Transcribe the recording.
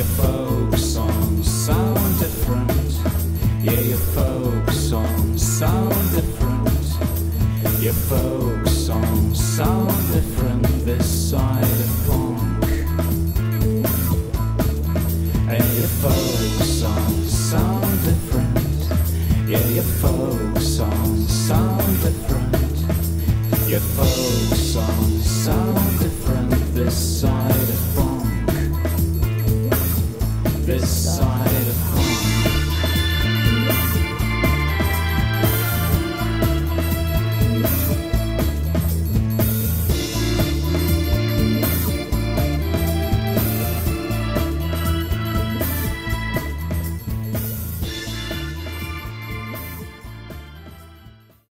your folk songs sound different. Yeah, your folk songs sound different. Your folk songs sound different this side of punk. And your folk songs sound different. Yeah, your folk songs sound different. Your folk songs sound different this side.